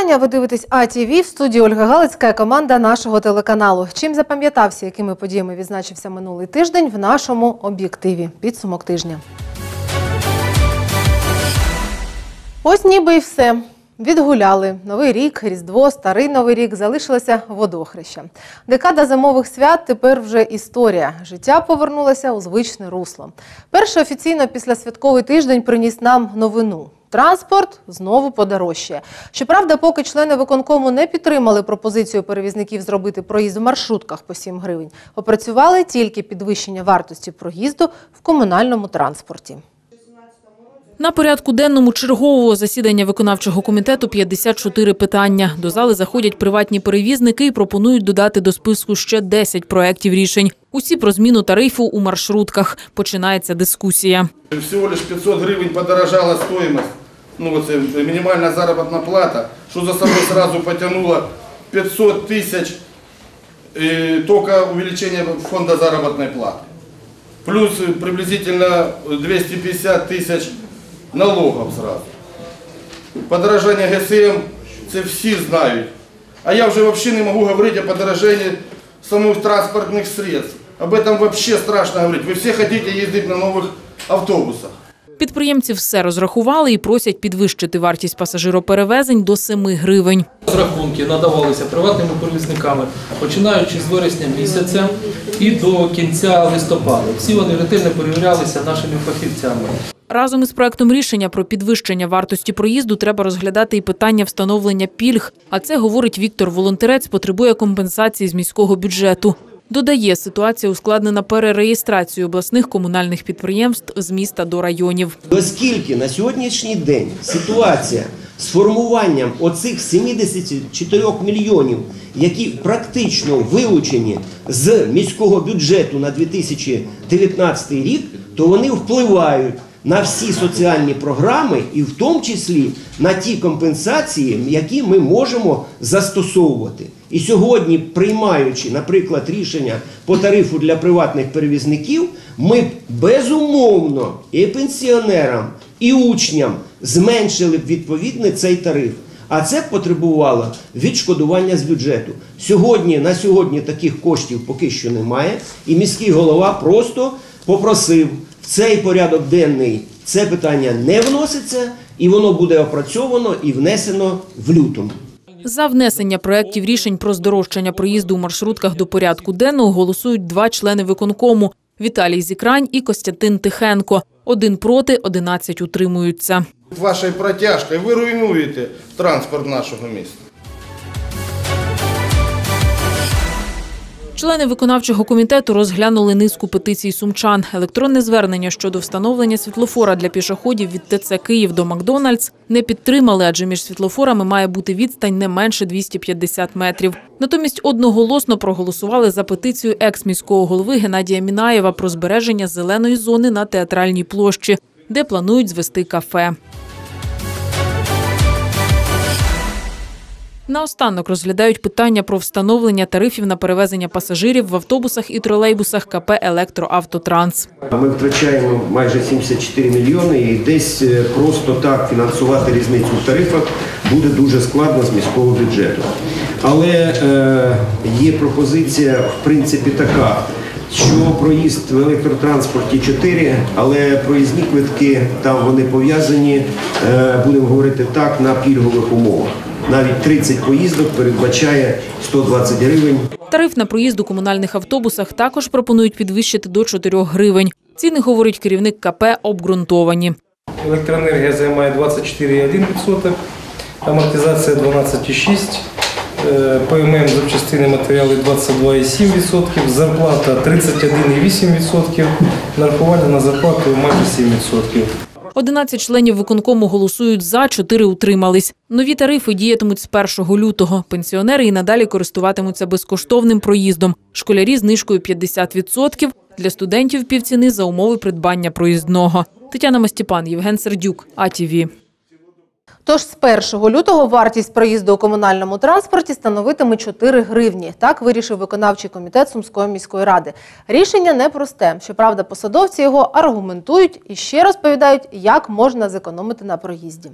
Вітання. Ви дивитесь АТВ в студії Ольга Галицька, команда нашого телеканалу. Чим запам'ятався, якими подіями відзначився минулий тиждень в нашому об'єктиві. Підсумок тижня. Ось ніби і все. Відгуляли новий рік, різдво, старий новий рік залишилося водохреща. Декада зимових свят тепер вже історія. Життя повернулося у звичне русло. Перший офіційно післясвятковий тиждень приніс нам новину. Транспорт знову подорожчає. Щоправда, поки члени виконкому не підтримали пропозицію перевізників зробити проїзд в маршрутках по 7 гривень, опрацювали тільки підвищення вартості проїзду в комунальному транспорті. На порядку денному чергового засідання виконавчого комітету 54 питання. До зали заходять приватні перевізники і пропонують додати до списку ще 10 проєктів рішень. Усі про зміну тарифу у маршрутках. Починається дискусія. Всего лишь 500 гривень подорожала стоимость, ну вот это минимальная заработная плата, что за собой сразу потянуло 500 тысяч э, только увеличение фонда заработной платы. Плюс э, приблизительно 250 тысяч налогов сразу. Подорожання ГСМ, це всі знають. А я вже взагалі не можу говорити о подорожании самих транспортних средств. Об этом вообще страшно говорить. Ви всі хочете їздити на нових автобусах. Підприємці все розрахували і просять підвищити вартість пасажироперевезень до 7 гривень. Розрахунки надавалися приватними перевізниками, починаючи з вересня місяця і до кінця листопада. Всі вони ретельно перевірялися нашими фахівцями. Разом із проектом рішення про підвищення вартості проїзду треба розглядати і питання встановлення пільг. А це, говорить Віктор Волонтерець, потребує компенсації з міського бюджету. Додає, ситуація ускладнена перереєстрацією обласних комунальних підприємств з міста до районів. Оскільки на сьогоднішній день ситуація з формуванням оцих 74 мільйонів, які практично вилучені з міського бюджету на 2019 рік, то вони впливають на всі соціальні програми і в тому числі на ті компенсації, які ми можемо застосовувати. І сьогодні, приймаючи, наприклад, рішення по тарифу для приватних перевізників, ми безумовно і пенсіонерам, і учням зменшили б відповідно цей тариф. А це потребувало відшкодування з бюджету. Сьогодні на сьогодні таких коштів поки що немає, і міський голова просто попросив цей порядок денний це питання не вноситься, і воно буде опрацьовано і внесено в лютому. За внесення проєктів рішень про здорожчання проїзду у маршрутках до порядку денного голосують два члени виконкому – Віталій Зікрань і Костянтин Тихенко. Один проти, 11 утримуються. Вашою протяжкою ви руйнуєте транспорт нашого міста. Члени виконавчого комітету розглянули низку петицій сумчан. Електронне звернення щодо встановлення світлофора для пішоходів від ТЦ Київ до Макдональдс не підтримали, адже між світлофорами має бути відстань не менше 250 метрів. Натомість одноголосно проголосували за петицію екс-міського голови Геннадія Мінаєва про збереження зеленої зони на театральній площі, де планують звести кафе. Наостанок розглядають питання про встановлення тарифів на перевезення пасажирів в автобусах і тролейбусах КП «Електроавтотранс». Ми втрачаємо майже 74 мільйони і десь е, просто так фінансувати різницю в тарифах буде дуже складно з міського бюджету. Але е, є пропозиція, в принципі, така. Що проїзд в електротранспорті 4, але проїзні квитки там вони пов'язані, е, будемо говорити так, на пільгових умовах. Навіть 30 поїздок передбачає 120 гривень. Тариф на проїзд у комунальних автобусах також пропонують підвищити до 4 гривень. Ціни, говорить керівник КП, обґрунтовані. Електроенергія займає 24,1%, амортизація 12,6%, е, ПММ запчастини матеріали 22,7%, зарплата 31,8%, нарахування на зарплату майже 7%. 11 членів виконкому голосують за, 4 утримались. Нові тарифи діятимуть з 1 лютого. Пенсіонери і надалі користуватимуться безкоштовним проїздом. Школярі знижкою 50%, для студентів півціни за умови придбання проїздного. Тетяна Мастіпан, Євген Сердюк, АТВ. Тож з 1 лютого вартість проїзду у комунальному транспорті становитиме 4 гривні. Так вирішив виконавчий комітет Сумської міської ради. Рішення непросте. Щоправда, посадовці його аргументують і ще розповідають, як можна зекономити на проїзді.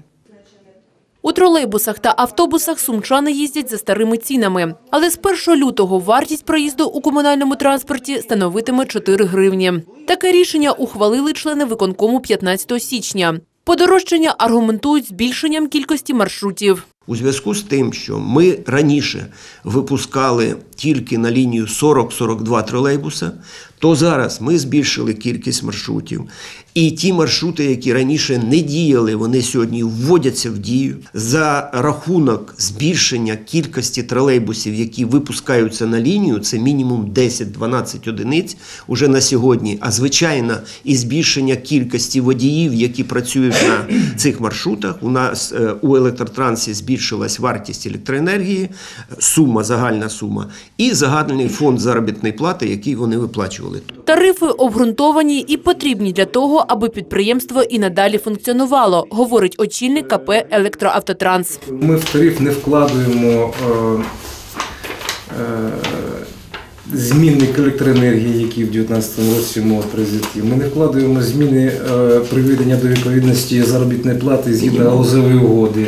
У тролейбусах та автобусах сумчани їздять за старими цінами. Але з 1 лютого вартість проїзду у комунальному транспорті становитиме 4 гривні. Таке рішення ухвалили члени виконкому 15 січня. Подорожчання аргументують збільшенням кількості маршрутів. У зв'язку з тим, що ми раніше випускали тільки на лінію 40-42 тролейбуса, то зараз ми збільшили кількість маршрутів. І ті маршрути, які раніше не діяли, вони сьогодні вводяться в дію за рахунок збільшення кількості тролейбусів, які випускаються на лінію. Це мінімум 10-12 одиниць уже на сьогодні. А звичайно, і збільшення кількості водіїв, які працюють на цих маршрутах. У нас е, у електротрансі збільшилась вартість електроенергії, сума, загальна сума, і загальний фонд заробітної плати, який вони виплачували. Тарифи обґрунтовані і потрібні для того, аби підприємство і надалі функціонувало, говорить очільник КП «Електроавтотранс». Ми в тариф не вкладуємо е, е, змінник електроенергії, який в 2019 році мав произойти. Ми не вкладуємо зміни е, приведення до відповідності заробітної плати згідно галузевої угоди.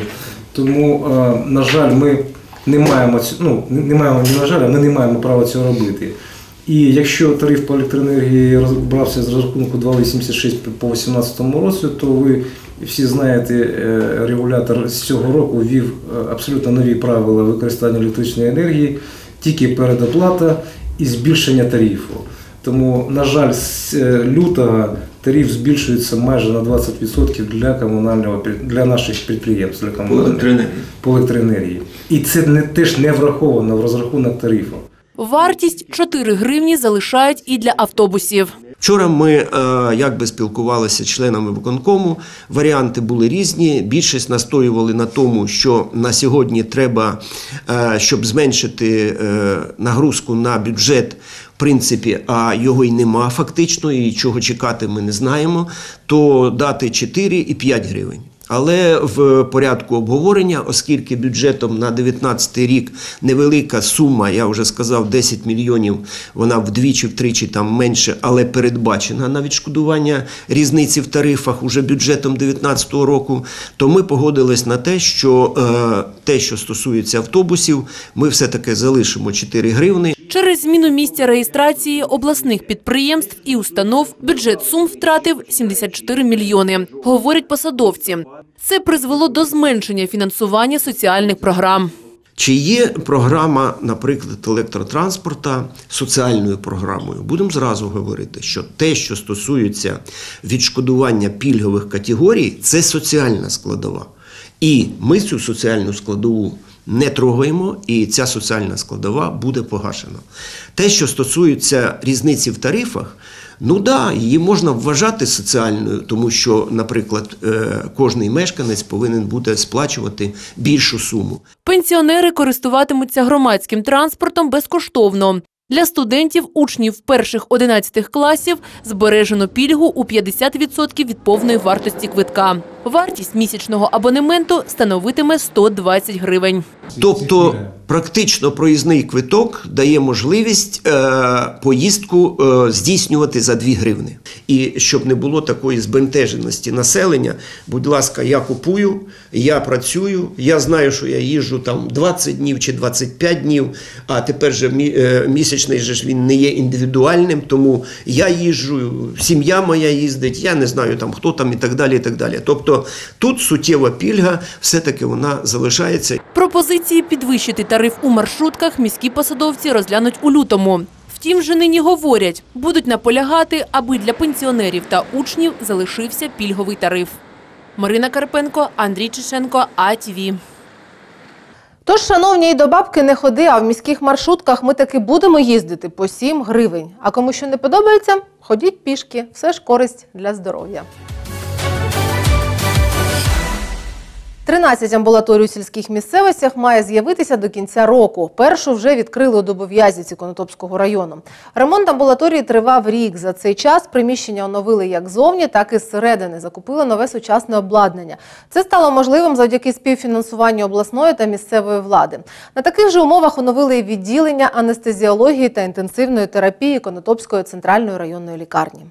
Тому, е, на жаль, ми не маємо ну, не маємо ні на жаль, ми не маємо права цього робити. І якщо тариф по електроенергії роз- брався з розрахунку 2,86 по 2018 році, то ви всі знаєте, е, регулятор з цього року ввів е, абсолютно нові правила використання електричної енергії, тільки передоплата і збільшення тарифу. Тому, на жаль, з е, лютого тариф збільшується майже на 20% для комунального для наших підприємств для комунальних по електроенергії. І це не теж не враховано в розрахунок тарифу. Вартість 4 гривні залишають і для автобусів. Вчора ми е, якби спілкувалися з членами виконкому. Варіанти були різні. Більшість настоювали на тому, що на сьогодні треба, е, щоб зменшити е, нагрузку на бюджет. В принципі, а його й нема фактично, і чого чекати ми не знаємо, то дати 4 і 5 гривень. Але в порядку обговорення, оскільки бюджетом на 2019 рік невелика сума, я вже сказав, 10 мільйонів, вона вдвічі-втричі там менше, але передбачена на відшкодування різниці в тарифах уже бюджетом 2019 року, то ми погодились на те, що е, те, що стосується автобусів, ми все-таки залишимо 4 гривни. Через зміну місця реєстрації обласних підприємств і установ бюджет сум втратив 74 мільйони, говорять посадовці. Це призвело до зменшення фінансування соціальних програм. Чи є програма, наприклад, електротранспорта соціальною програмою? Будемо зразу говорити, що те, що стосується відшкодування пільгових категорій, це соціальна складова. І ми цю соціальну складову не трогаємо, і ця соціальна складова буде погашена. Те, що стосується різниці в тарифах, ну да, її можна вважати соціальною, тому що, наприклад, е, кожний мешканець повинен буде сплачувати більшу суму. Пенсіонери користуватимуться громадським транспортом безкоштовно. Для студентів, учнів перших 11 класів збережено пільгу у 50% від повної вартості квитка. Вартість місячного абонементу становитиме 120 гривень. Тобто, практично проїзний квиток дає можливість е, поїздку е, здійснювати за 2 гривни. І щоб не було такої збентеженості населення, будь ласка, я купую, я працюю, я знаю, що я їжджу там 20 днів чи 25 днів, а тепер же е, місячний же ж він не є індивідуальним, тому я їжджу, сім'я моя їздить, я не знаю там хто там і так далі. І так далі. Тобто тут суттєва пільга, все-таки вона залишається. Пропозиції підвищити тариф у маршрутках міські посадовці розглянуть у лютому. Втім, же нині говорять, будуть наполягати, аби для пенсіонерів та учнів залишився пільговий тариф. Марина Карпенко, Андрій Чешенко, АТВ. Тож, шановні, і до бабки не ходи, а в міських маршрутках ми таки будемо їздити по 7 гривень. А кому що не подобається, ходіть пішки. Все ж користь для здоров'я. 13 амбулаторій у сільських місцевостях має з'явитися до кінця року. Першу вже відкрили у Добов'язівці Конотопського району. Ремонт амбулаторії тривав рік. За цей час приміщення оновили як зовні, так і зсередини. Закупили нове сучасне обладнання. Це стало можливим завдяки співфінансуванню обласної та місцевої влади. На таких же умовах оновили і відділення анестезіології та інтенсивної терапії Конотопської центральної районної лікарні.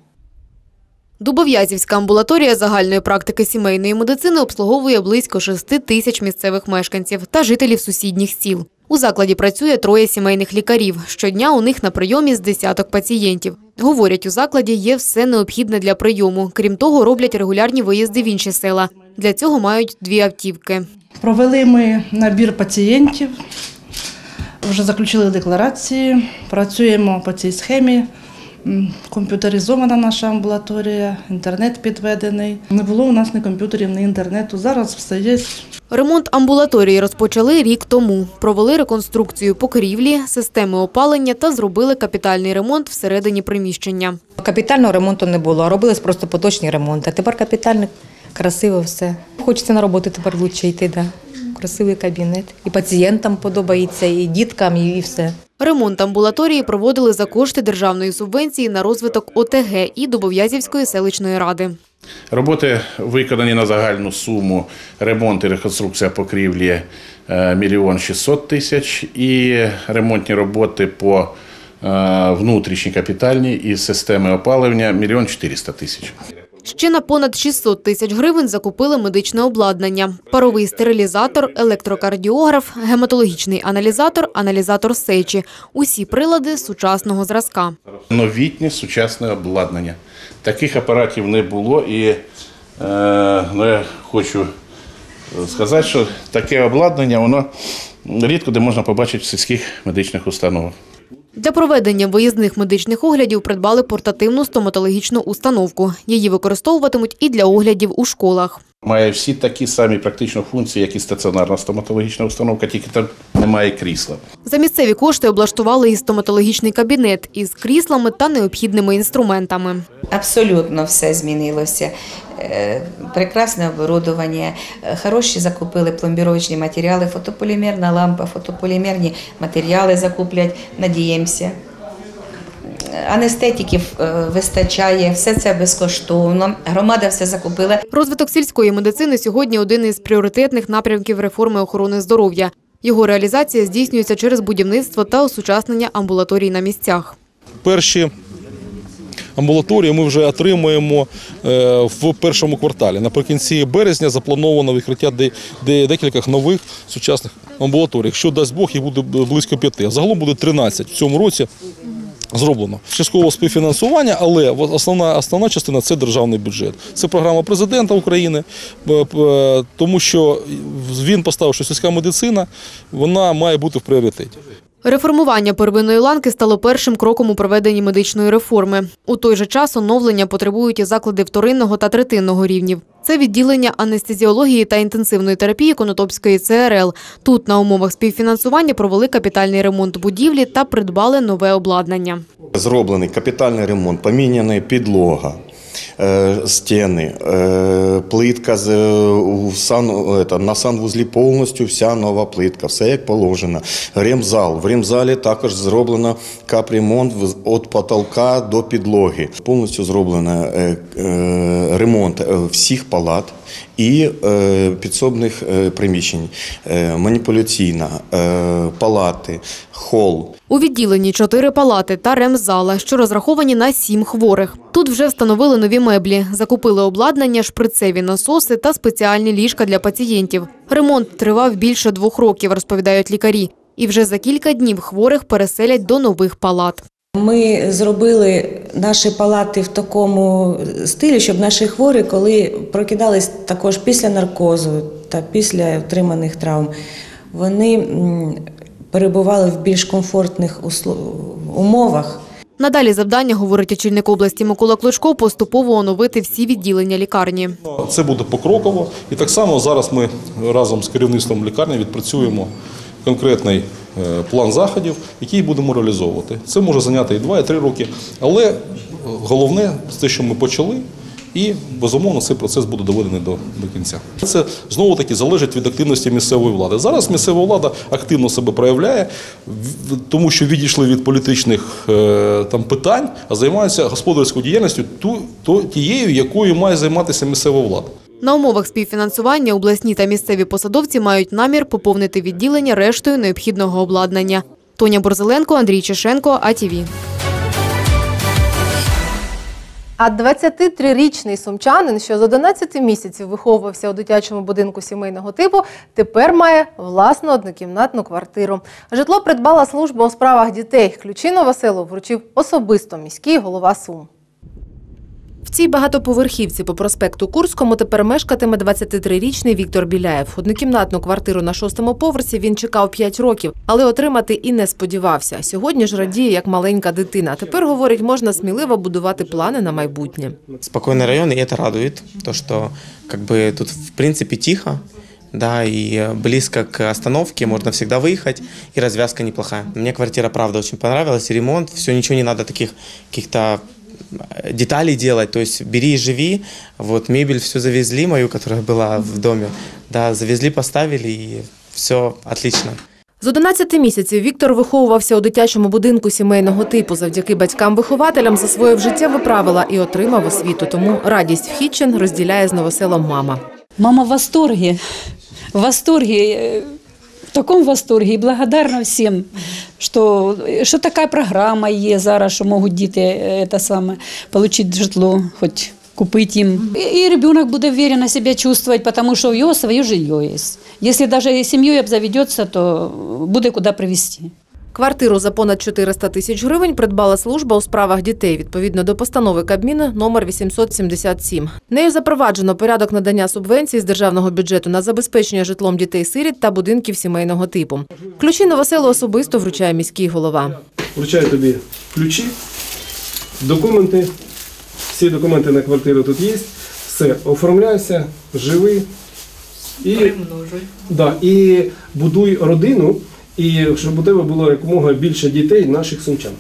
Дубов'язівська амбулаторія загальної практики сімейної медицини обслуговує близько 6 тисяч місцевих мешканців та жителів сусідніх сіл. У закладі працює троє сімейних лікарів. Щодня у них на прийомі з десяток пацієнтів. Говорять, у закладі є все необхідне для прийому. Крім того, роблять регулярні виїзди в інші села. Для цього мають дві автівки. Провели ми набір пацієнтів, вже заключили декларації, працюємо по цій схемі. Комп'ютеризована наша амбулаторія, інтернет підведений. Не було у нас ні комп'ютерів, ні інтернету. Зараз все є. Ремонт амбулаторії розпочали рік тому. Провели реконструкцію покрівлі, системи опалення та зробили капітальний ремонт всередині приміщення. Капітального ремонту не було, а робились просто поточні ремонти. А тепер капітальний, красиво все. Хочеться на роботу тепер лучше йти, да. Красивий кабінет. І пацієнтам подобається, і діткам, і все. Ремонт амбулаторії проводили за кошти державної субвенції на розвиток ОТГ і Дубов'язівської селищної ради. Роботи виконані на загальну суму ремонт і реконструкція покрівлі е, мільйон 600 тисяч і ремонтні роботи по е, внутрішній капітальній і системи опалення мільйон 400 тисяч. Ще на понад 600 тисяч гривень закупили медичне обладнання. Паровий стерилізатор, електрокардіограф, гематологічний аналізатор, аналізатор сечі. Усі прилади сучасного зразка. Новітнє сучасне обладнання. Таких апаратів не було і е, ну, я хочу сказати, що таке обладнання воно рідко де можна побачити в сільських медичних установах. Для проведення виїзних медичних оглядів придбали портативну стоматологічну установку. Її використовуватимуть і для оглядів у школах. Має всі такі самі практично функції, як і стаціонарна стоматологічна установка, тільки там немає крісла. За місцеві кошти облаштували і стоматологічний кабінет із кріслами та необхідними інструментами. Абсолютно все змінилося. Е, Прекрасне оборудовання, е, хороші закупили пломбіровочні матеріали, фотополімерна лампа, фотополімерні матеріали закуплять, надіємося. Анестетиків е, вистачає, все це безкоштовно. Громада все закупила. Розвиток сільської медицини сьогодні один із пріоритетних напрямків реформи охорони здоров'я. Його реалізація здійснюється через будівництво та осучаснення амбулаторій на місцях. перші амбулаторії ми вже отримуємо е, в першому кварталі. Наприкінці березня заплановано відкриття де- де- декілька нових сучасних амбулаторій. Якщо дасть Бог, їх буде близько п'яти. Загалом буде 13 в цьому році. Зроблено частково співфінансування, але основна основна частина це державний бюджет. Це програма президента України, тому що він поставив, що сільська медицина вона має бути в пріоритеті. Реформування первинної ланки стало першим кроком у проведенні медичної реформи. У той же час оновлення потребують і заклади вторинного та третинного рівнів. Це відділення анестезіології та інтенсивної терапії Конотопської ЦРЛ. Тут на умовах співфінансування провели капітальний ремонт будівлі та придбали нове обладнання. Зроблений капітальний ремонт, поміняна підлога, стіни, е, плитка з, е, это, на санвузлі повністю вся нова плитка, все як положено. Ремзал. В ремзалі також зроблено капремонт від потолка до підлоги. Повністю зроблено е, ремонт всіх палат і е, підсобних е, приміщень, е, маніпуляційна, палати, хол. У відділенні чотири палати та ремзала, що розраховані на сім хворих. Тут вже встановили нові меблі, закупили обладнання, шприцеві насоси та спеціальні ліжка для пацієнтів. Ремонт тривав більше двох років, розповідають лікарі. І вже за кілька днів хворих переселять до нових палат. Ми зробили наші палати в такому стилі, щоб наші хворі, коли прокидались також після наркозу та після отриманих травм, вони перебували в більш комфортних умовах. Надалі завдання, говорить очільник області Микола Клочко, поступово оновити всі відділення лікарні. Це буде покроково. І так само зараз ми разом з керівництвом лікарні відпрацюємо конкретний план заходів, який будемо реалізовувати. Це може зайняти і 2, і 3 роки. Але е, головне те, що ми почали, і безумовно цей процес буде доведений до, до кінця. Це знову таки залежить від активності місцевої влади. Зараз місцева влада активно себе проявляє, тому що відійшли від політичних е, там питань, а займаються господарською діяльністю ту, тією, якою має займатися місцева влада. На умовах співфінансування обласні та місцеві посадовці мають намір поповнити відділення рештою необхідного обладнання. Тоня Борзеленко, Андрій Чешенко, АТВ. А 23-річний сумчанин, що з 11 місяців виховувався у дитячому будинку сімейного типу, тепер має власну однокімнатну квартиру. Житло придбала служба у справах дітей. Ключі новоселу вручив особисто міський голова Сум. В цій багатоповерхівці по проспекту Курському тепер мешкатиме 23-річний Віктор Біляєв. Однокімнатну квартиру на шостому поверсі він чекав 5 років, але отримати і не сподівався. Сьогодні ж радіє як маленька дитина. Тепер говорить, можна сміливо будувати плани на майбутнє. спокойный район, и это радует, то, что как бы тут в принципе тихо, да, и близко к остановке, можно всегда выехать, и развязка неплохая. Мне квартира, правда, очень понравилась, и ремонт, все, ничего не надо таких каких-то э, деталей делать, то есть бери и живи, вот мебель все завезли, мою, которая была в доме, да, завезли, поставили, и все отлично. З 11 місяців Віктор виховувався у дитячому будинку сімейного типу. Завдяки батькам-вихователям засвоїв життєві правила і отримав освіту. Тому радість в Хітчен розділяє з новоселом мама. Мама в восторге. В восторге, э, в такому восторгі і благодарна всім, що що така програма є зараз, що можуть діти це саме, отримати житло, хоч купити їм. І, і ребенок буде впевнено себе чувствовать, тому що в його своє жилье є. Якщо навіть сім'єю обзаведеться, то буде куди привезти. Квартиру за понад 400 тисяч гривень придбала служба у справах дітей відповідно до постанови Кабміну номер 877. Нею запроваджено порядок надання субвенцій з державного бюджету на забезпечення житлом дітей-сиріт та будинків сімейного типу. Ключі новоселу особисто вручає міський голова. Вручаю тобі ключі, документи. Всі документи на квартиру тут є. Все, оформляйся, живи і, да, і будуй родину, і щоб у тебе було якомога більше дітей наших сумчан.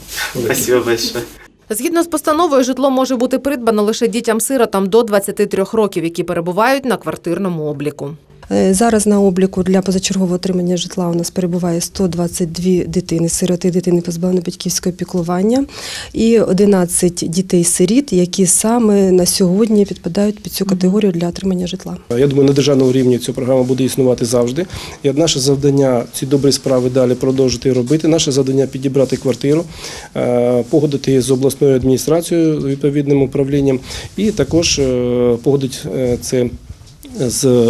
Спасибо большое. Згідно з постановою, житло може бути придбано лише дітям-сиротам до 23 років, які перебувають на квартирному обліку. Е, Зараз на обліку для позачергового отримання житла у нас перебуває 122 дитини, сироти, дитини позбавлені батьківського піклування і 11 дітей-сиріт, які саме на сьогодні підпадають під цю категорію для отримання житла. Я думаю, на державному рівні ця програма буде існувати завжди. І наше завдання ці добрі справи далі продовжити робити. Наше завдання підібрати квартиру, е, погодити її з обласною адміністрацією, відповідним управлінням, і також е, погодити це з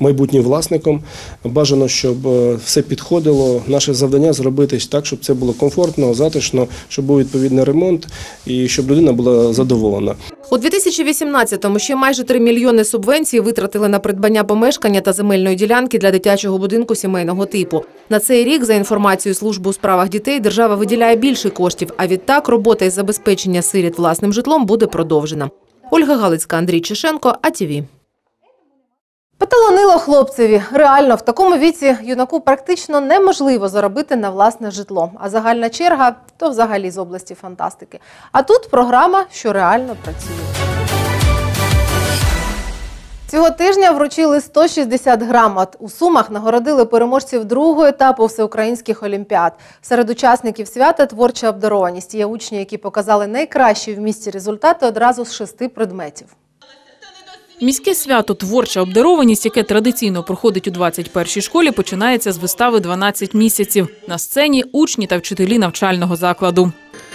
майбутнім власником. Бажано, щоб е, все підходило. Наше завдання зробити так, щоб це було комфортно, затишно, щоб був відповідний ремонт і щоб людина була задоволена. У 2018-му ще майже 3 мільйони субвенцій витратили на придбання помешкання та земельної ділянки для дитячого будинку сімейного типу. На цей рік, за інформацією служби у справах дітей, держава виділяє більше коштів, а відтак робота із забезпечення сиріт власним житлом буде продовжена. Ольга Галицька, Андрій Чешенко, АТВ. Поталанило хлопцеві. Реально, в такому віці юнаку практично неможливо заробити на власне житло. А загальна черга то взагалі з області фантастики. А тут програма, що реально працює. Цього тижня вручили 160 грамот. У Сумах нагородили переможців другого етапу всеукраїнських олімпіад. Серед учасників свята творча обдарованість. Є учні, які показали найкращі в місті результати одразу з шести предметів. Міське свято Творча обдарованість, яке традиційно проходить у 21-й школі, починається з вистави «12 місяців. На сцені учні та вчителі навчального закладу.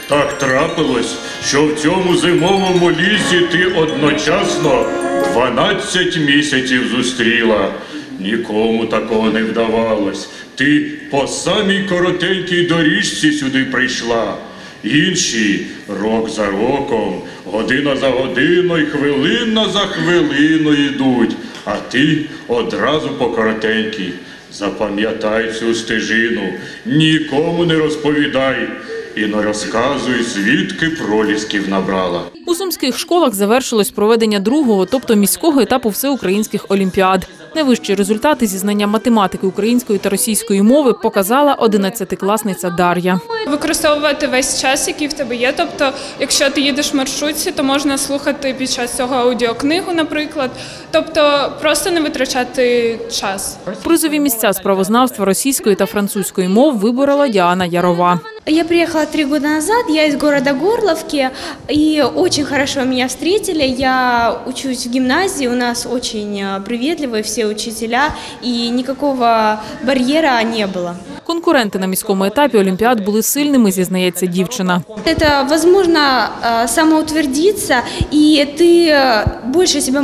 Так трапилось, що в цьому зимовому лісі ти одночасно 12 місяців зустріла. Нікому такого не вдавалось. Ти по самій коротенькій доріжці сюди прийшла. Інші рок за роком, година за годиною, хвилина за хвилиною йдуть, а ти одразу по коротенькій. Запам'ятай цю стежину, нікому не розповідай і не розказуй, звідки пролісків набрала. У сумських школах завершилось проведення другого, тобто міського етапу всеукраїнських олімпіад. Найвищі результати зі знання математики української та російської мови показала 11-класниця Дар'я. Використовувати весь час, який в тебе є. Тобто, якщо ти їдеш в маршрутці, то можна слухати під час цього аудіокнигу, наприклад Тобто, просто не витрачати час. Призові місця з правознавства російської та французької мов виборола Діана Ярова. Я приехала три года назад, я из города Горловки, и очень хорошо меня встретили. Я учусь в гимназии, у нас очень э, приветливые все учителя, и никакого барьера не было. Конкуренти на міському етапі Олімпіад були сильними, зізнається дівчина. Это, возможно, э, самоутвердиться, и ты э, больше себя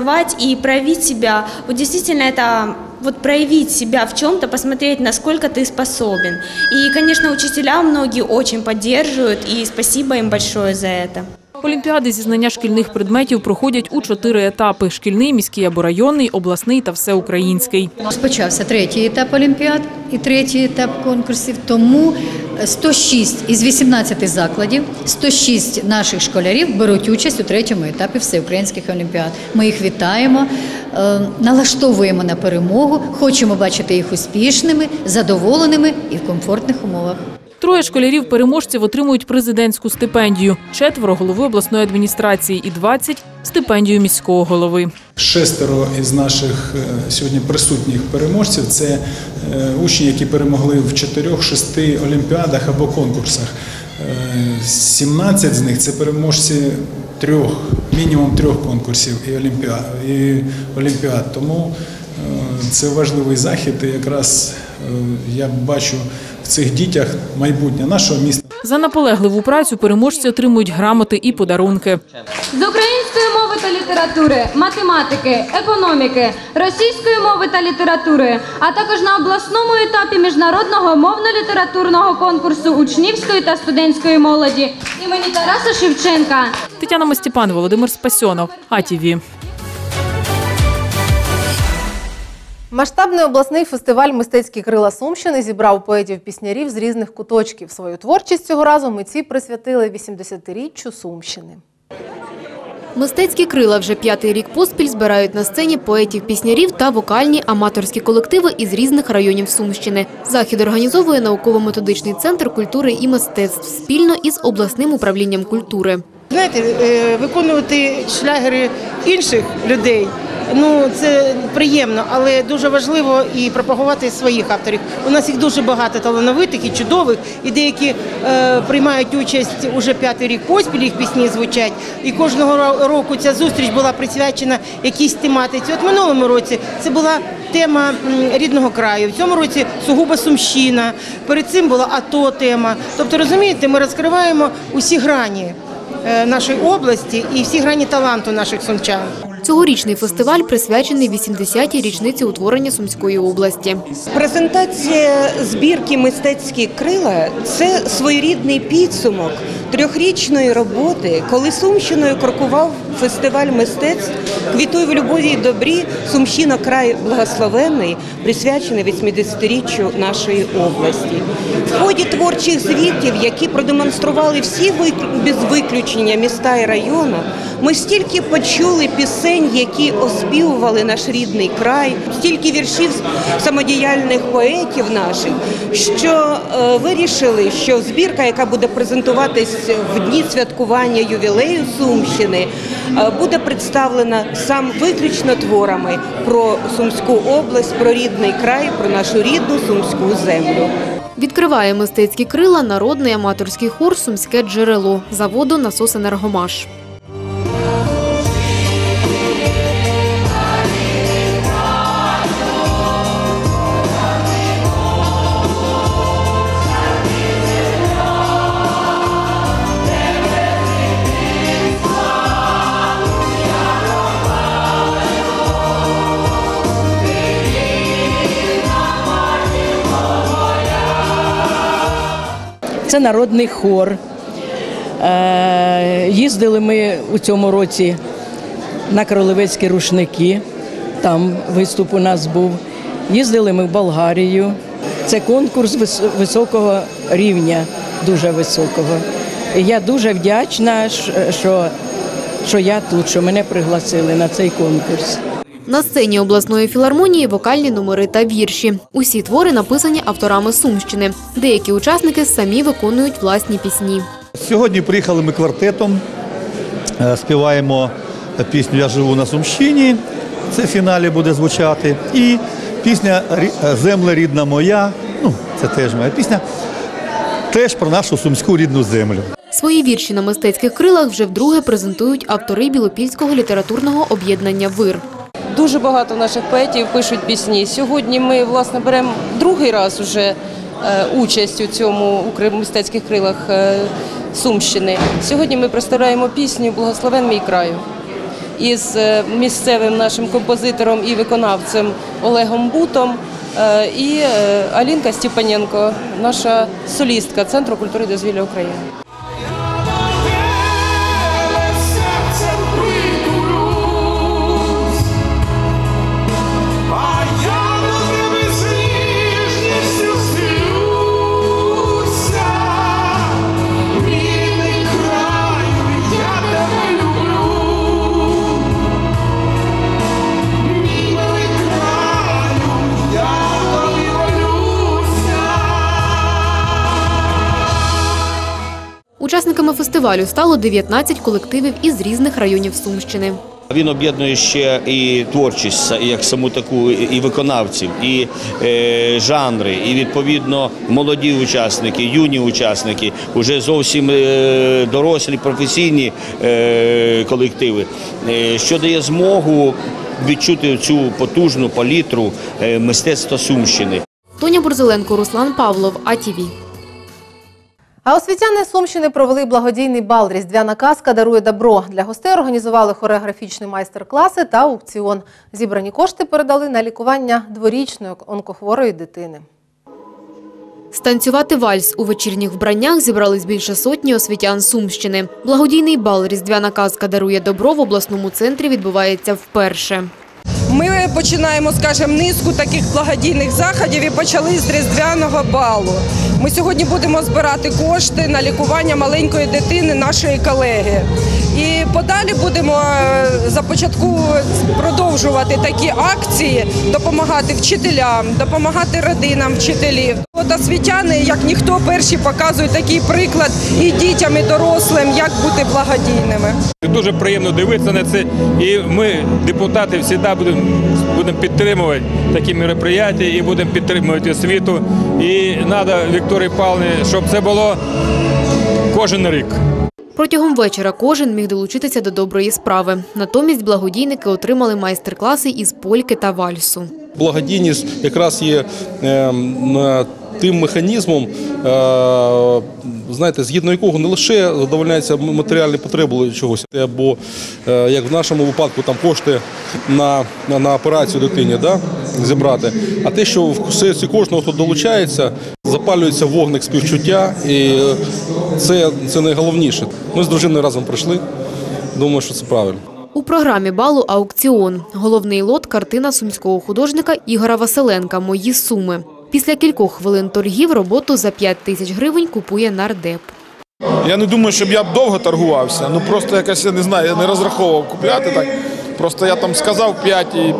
можешь организовать и проявить себя. Вот действительно это вот проявить себя в чем-то, посмотреть, насколько ты способен. И, конечно, учителя многие очень поддерживают, и спасибо им большое за это. Олімпіади зі знання шкільних предметів проходять у чотири етапи: шкільний, міський або районний, обласний та всеукраїнський. Розпочався третій етап Олімпіад і третій етап конкурсів. Тому 106 із 18 закладів, 106 наших школярів беруть участь у третьому етапі всеукраїнських олімпіад. Ми їх вітаємо, е, налаштовуємо на перемогу, хочемо бачити їх успішними, задоволеними і в комфортних умовах. Троє школярів-переможців отримують президентську стипендію, четверо голови обласної адміністрації і 20 – стипендію міського голови. Шестеро із наших е, сьогодні присутніх переможців це е, учні, які перемогли в чотирьох-шести олімпіадах або конкурсах. Е, 17 з них це переможці трьох, мінімум трьох конкурсів і олімпіад. І олімпіад. Тому е, це важливий захід. І якраз е, я бачу цих дітях майбутнє нашого міста. За наполегливу працю переможці отримують грамоти і подарунки. З української мови та літератури, математики, економіки, російської мови та літератури, а також на обласному етапі міжнародного мовно-літературного конкурсу учнівської та студентської молоді імені Тараса Шевченка. Тетяна Мастіпан, Володимир Спасьонов, АТВ. Масштабний обласний фестиваль Мистецькі крила Сумщини зібрав поетів-піснярів з різних куточків. Свою творчість цього разу митці присвятили 80-річчю Сумщини. Мистецькі крила вже п'ятий рік поспіль збирають на сцені поетів, піснярів та вокальні аматорські колективи із різних районів Сумщини. Захід організовує науково-методичний центр культури і мистецтв спільно із обласним управлінням культури. Знаєте, е, виконувати шлягери інших людей. Ну це приємно, але дуже важливо і пропагувати своїх авторів. У нас їх дуже багато талановитих і чудових, і деякі е, приймають участь уже п'ятий рік поспіль. Їх пісні звучать. І кожного року ця зустріч була присвячена якійсь тематиці. От минулому році це була тема рідного краю. В цьому році сугубо сумщина. Перед цим була АТО тема. Тобто, розумієте, ми розкриваємо усі грані е, нашої області і всі грані таланту наших сумчан. Цьогорічний фестиваль присвячений 80-й річниці утворення Сумської області. Презентація збірки Мистецькі крила це своєрідний підсумок трьохрічної роботи, коли Сумщиною крокував фестиваль мистецтв Квітуй в любові і добрі Сумщина край благословенний, присвячений 80-річчю нашої області. В ході творчих звітів, які продемонстрували всі без виключення міста і району, ми стільки почули пісень, які оспівували наш рідний край, стільки віршів самодіяльних поетів наших, що е, вирішили, що збірка, яка буде презентуватись в дні святкування ювілею Сумщини, буде представлена сам виключно творами про Сумську область, про рідний край, про нашу рідну сумську землю. Відкриває мистецькі крила народний аматорський хор Сумське джерело заводу «Насосенергомаш». Це народний хор. Е, Їздили ми у цьому році на Королевецькі рушники. Там виступ у нас був. Їздили ми в Болгарію. Це конкурс високого рівня, дуже високого. І я дуже вдячна, що, що я тут, що мене пригласили на цей конкурс. На сцені обласної філармонії вокальні номери та вірші. Усі твори написані авторами Сумщини. Деякі учасники самі виконують власні пісні. Сьогодні приїхали ми квартетом, е, співаємо пісню Я живу на Сумщині. Це в фіналі буде звучати. І пісня е, Земля рідна моя. Ну, це теж моя пісня. Теж про нашу сумську рідну землю. Свої вірші на мистецьких крилах вже вдруге презентують автори Білопільського літературного об'єднання «Вир». Дуже багато наших поетів пишуть пісні. Сьогодні ми власне беремо другий раз уже е, участь у цьому у мистецьких крилах е, Сумщини. Сьогодні ми представляємо пісню Благословен мій краю із е, місцевим нашим композитором і виконавцем Олегом Бутом і Алінка Степаненко, наша солістка Центру культури дозвілля України. Учасниками фестивалю стало 19 колективів із різних районів Сумщини. Він об'єднує ще і творчість, як саму таку, і виконавців, і е, жанри, і відповідно молоді учасники, юні учасники, вже зовсім е, дорослі професійні е, колективи, е, що дає змогу відчути цю потужну палітру е, мистецтва Сумщини. Тоня Бурзеленко, Руслан Павлов, АТВ. А освітяни Сумщини провели благодійний бал Різдвяна казка дарує добро. Для гостей організували хореографічні майстер-класи та аукціон. Зібрані кошти передали на лікування дворічної онкохворої дитини. Станцювати вальс у вечірніх вбраннях зібрались більше сотні освітян Сумщини. Благодійний бал Різдвяна казка дарує добро в обласному центрі відбувається вперше. Ми починаємо, скажімо, низку таких благодійних заходів і почали з різдвяного балу. Ми сьогодні будемо збирати кошти на лікування маленької дитини нашої колеги. І подалі будемо е, започатку продовжувати такі акції, допомагати вчителям, допомагати родинам вчителів. От освітяни, як ніхто, перші показують такий приклад і дітям, і дорослим, як бути благодійними. Дуже приємно дивитися на це. І ми, депутати, завжди будемо будемо підтримувати такі мероприятия і будемо підтримувати освіту. І треба Вікторії Павловні, щоб це було кожен рік. Протягом вечора кожен міг долучитися до доброї справи. Натомість благодійники отримали майстер-класи із польки та вальсу. Благодійність якраз є е, на- тим механізмом, е, знаєте, згідно якого не лише задовольняються матеріальні потреби чогось, або е, як в нашому випадку там кошти на, на, операцію дитині да, зібрати, а те, що в серці кожного, хто долучається, запалюється вогник співчуття, і це, це найголовніше. Ми з дружиною разом прийшли. Думаю, що це правильно. У програмі балу аукціон. Головний лот – картина сумського художника Ігора Василенка «Мої суми». Після кількох хвилин торгів роботу за 5 тисяч гривень купує нардеп. Я не думаю, щоб я б довго торгувався. Ну просто якось я не знаю, я не розраховував купляти так. Просто я там сказав 5 і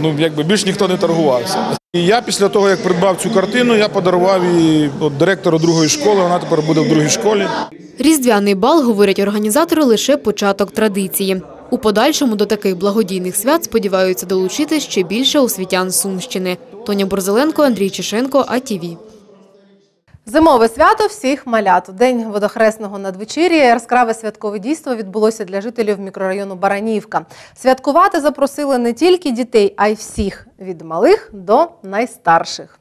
ну якби більш ніхто не торгувався. І я після того, як придбав цю картину, я подарував її от, директору другої школи. Вона тепер буде в другій школі. Різдвяний бал, говорять організатори, лише початок традиції. У подальшому до таких благодійних свят сподіваються долучити ще більше освітян Сумщини. Тоня Борзеленко, Андрій Чешенко, АТВ. Зимове свято всіх малят. У день водохресного надвечір'я яскраве святкове дійство відбулося для жителів мікрорайону Баранівка. Святкувати запросили не тільки дітей, а й всіх від малих до найстарших.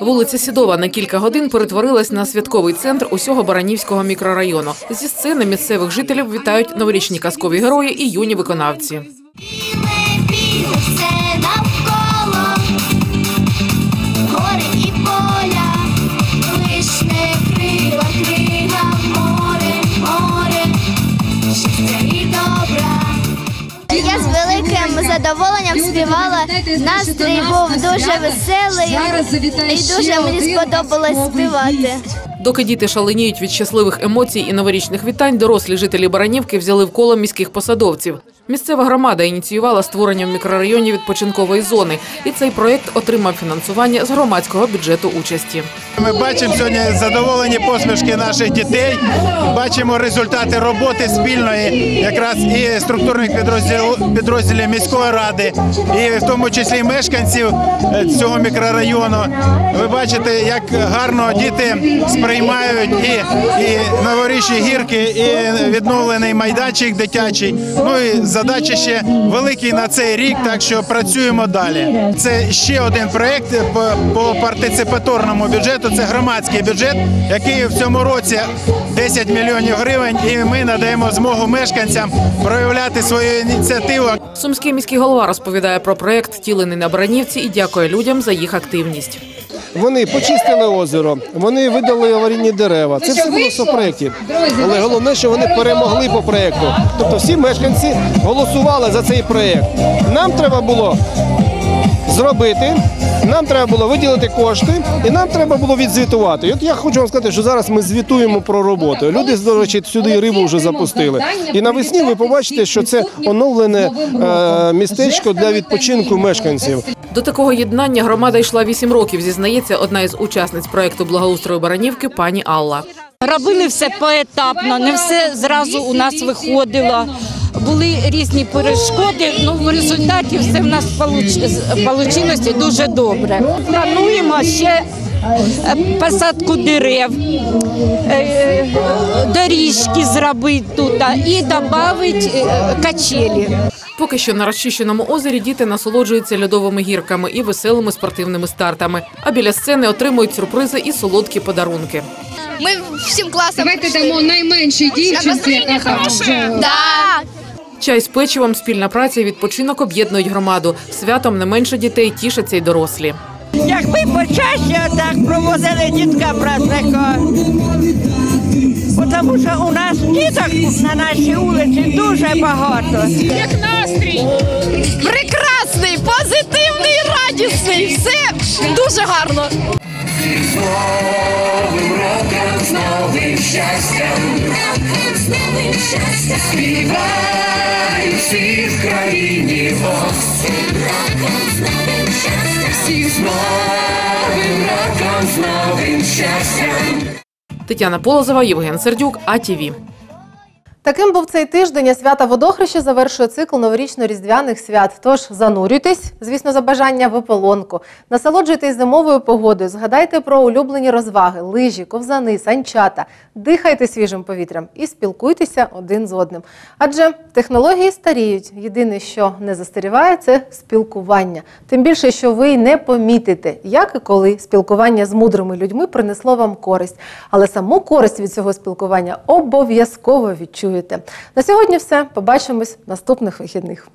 Вулиця Сідова на кілька годин перетворилась на святковий центр усього Баранівського мікрорайону. Зі сцени місцевих жителів вітають новорічні казкові герої і юні виконавці. Настрій був дуже веселий і дуже мені сподобалось співати. Доки діти шаленіють від щасливих емоцій і новорічних вітань, дорослі жителі Баранівки взяли в коло міських посадовців. Місцева громада ініціювала створення в мікрорайоні відпочинкової зони, і цей проєкт отримав фінансування з громадського бюджету участі. Ми бачимо сьогодні задоволені посмішки наших дітей. Бачимо результати роботи спільної, якраз і структурних підрозділів, міської ради, і в тому числі мешканців е, цього мікрорайону. Ви бачите, як гарно діти сприймають і, і новорічні гірки, і відновлений майданчик дитячий. Ну і за задача ще великий на цей рік, так що працюємо далі. Це ще один проєкт по, партиципаторному бюджету. Це громадський бюджет, який в цьому році 10 мільйонів гривень, і ми надаємо змогу мешканцям проявляти свою ініціативу. Сумський міський голова розповідає про проект «Втілений на Баранівці» і дякує людям за їх активність. Вони почистили озеро, вони видали аварійні дерева. Це все було в проєкті. Але головне, що вони перемогли по проєкту. Тобто всі мешканці голосували за цей проєкт. Нам треба було зробити, нам треба було виділити кошти, і нам треба було відзвітувати. І от я хочу вам сказати, що зараз ми звітуємо про роботу. Люди, до речі, сюди рибу вже запустили. І навесні ви побачите, що це оновлене е, містечко для відпочинку мешканців. До такого єднання громада йшла вісім років, зізнається одна із учасниць проекту благоустрою Баранівки пані Алла. Робили все поетапно, не все зразу у нас виходило. Були різні перешкоди, ну в результаті все в нас вийшло дуже добре. Плануємо ще е, посадку дерев, е, доріжки зробити тут і додати качелі. Поки що на розчищеному озері діти насолоджуються льодовими гірками і веселими спортивними стартами. А біля сцени отримують сюрпризи і солодкі подарунки. Ми всім класом Давайте дамо найменшій дівчинці, яка вже Да. Чай з печивом, спільна праця і відпочинок об'єднують громаду. Святом не менше дітей тішаться й дорослі. Якби почаще так провозили дітка праздника. Тому що у нас діток на нашій вулиці дуже багато. як настрій. Прекрасний, позитивний, радісний. Все дуже гарно. Новим роком, з новим щастям, з новим щастям, співай всі країні з новим щастям, всіх з новим роком, з новим щастям. Тетяна Полозова, Євген Сердюк, АТВ. Таким був цей тиждень. а Свята водохреща завершує цикл новорічно-різдвяних свят. Тож занурюйтесь, звісно, за бажання в ополонку. Насолоджуйтесь зимовою погодою. Згадайте про улюблені розваги, лижі, ковзани, санчата. Дихайте свіжим повітрям і спілкуйтеся один з одним. Адже технології старіють. Єдине, що не застаріває, це спілкування. Тим більше, що ви не помітите, як і коли спілкування з мудрими людьми принесло вам користь. Але саму користь від цього спілкування обов'язково відчуєте. На сьогодні все. Побачимось наступних вихідних.